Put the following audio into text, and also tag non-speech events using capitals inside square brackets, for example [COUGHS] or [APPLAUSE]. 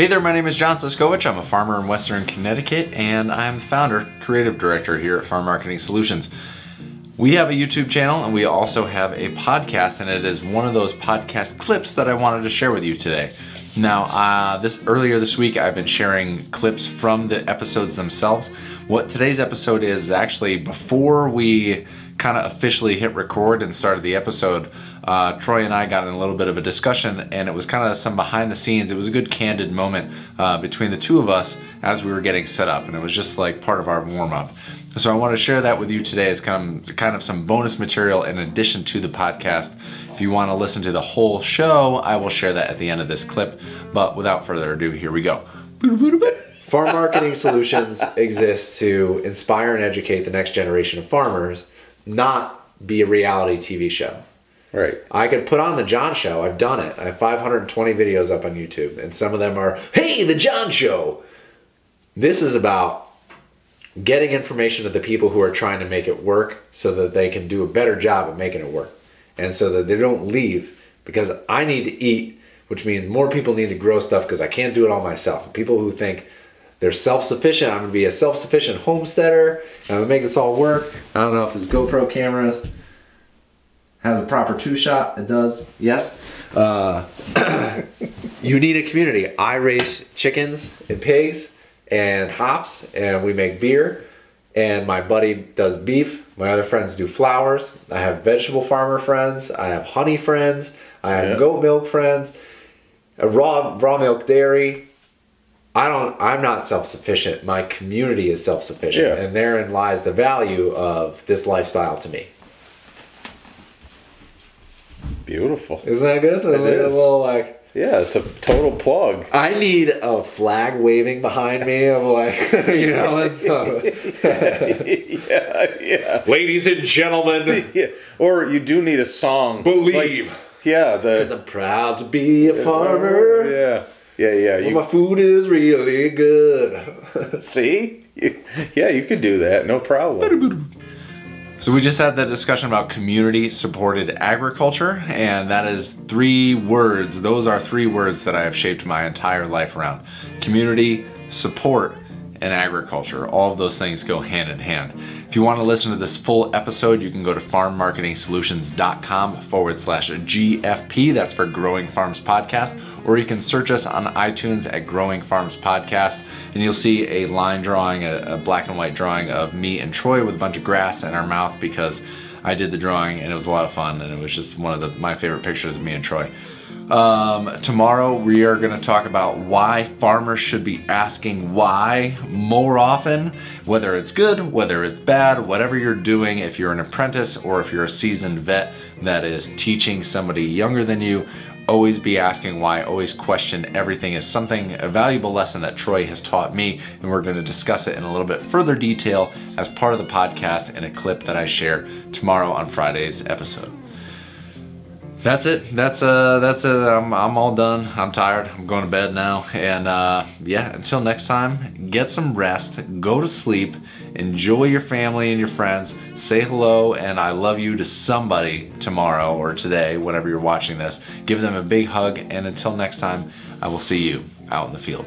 Hey there, my name is John Suscovich. I'm a farmer in Western Connecticut and I'm founder, creative director here at Farm Marketing Solutions. We have a YouTube channel and we also have a podcast and it is one of those podcast clips that I wanted to share with you today. Now, uh, this earlier this week, I've been sharing clips from the episodes themselves. What today's episode is actually before we kind of officially hit record and started the episode, uh, Troy and I got in a little bit of a discussion and it was kind of some behind the scenes. It was a good candid moment uh, between the two of us as we were getting set up and it was just like part of our warm up. So I want to share that with you today as kind of, kind of some bonus material in addition to the podcast. If you want to listen to the whole show, I will share that at the end of this clip. But without further ado, here we go. [LAUGHS] Farm Marketing Solutions exists to inspire and educate the next generation of farmers, not be a reality TV show. Right. I could put on the John Show. I've done it. I have 520 videos up on YouTube, and some of them are, "Hey, the John Show." This is about getting information to the people who are trying to make it work, so that they can do a better job of making it work, and so that they don't leave because I need to eat, which means more people need to grow stuff because I can't do it all myself. People who think they're self-sufficient. I'm gonna be a self-sufficient homesteader. I'm gonna make this all work. I don't know if this GoPro camera has a proper two shot. It does. Yes. Uh, [COUGHS] you need a community. I raise chickens and pigs and hops, and we make beer. And my buddy does beef. My other friends do flowers. I have vegetable farmer friends. I have honey friends. I have Yeah. goat milk friends. A raw raw milk dairy. I don't. I'm not self-sufficient. My community is self-sufficient, Yeah. and therein lies the value of this lifestyle to me. Beautiful. Isn't that good? Isn't it a is. little like Yeah, it's a total plug. I need a flag waving behind me of like [LAUGHS] you know it's uh, [LAUGHS] yeah, yeah, ladies and gentlemen yeah. Or you do need a song. believe Like, yeah, because the I'm proud to be a farmer. Yeah, yeah, yeah. Well, You my food is really good. [LAUGHS] see? You, yeah, you could do that. No problem. So we just had that discussion about community supported agriculture and that is three words. Those are three words that I have shaped my entire life around. Community, support, and agriculture. All of those things go hand in hand. If you want to listen to this full episode, you can go to farmmarketingsolutions.com forward slash GFP. That's for Growing Farms Podcast. Or you can search us on iTunes at Growing Farms Podcast and you'll see a line drawing, a, a black and white drawing of me and Troy with a bunch of grass in our mouth because I did the drawing and it was a lot of fun and it was just one of the, my favorite pictures of me and Troy. Um, tomorrow we are going to talk about why farmers should be asking why more often, whether it's good, whether it's bad, whatever you're doing, if you're an apprentice or if you're a seasoned vet that is teaching somebody younger than you, always be asking why, always question everything is something, a valuable lesson that Troy has taught me, and we're going to discuss it in a little bit further detail as part of the podcast in a clip that I share tomorrow on Friday's episode. That's it. That's uh that's it. I'm, I'm all done. I'm tired. I'm going to bed now. And uh, yeah, until next time, get some rest, go to sleep, enjoy your family and your friends, say hello and I love you to somebody tomorrow or today, whenever you're watching this. Give them a big hug, and until next time, I will see you out in the field.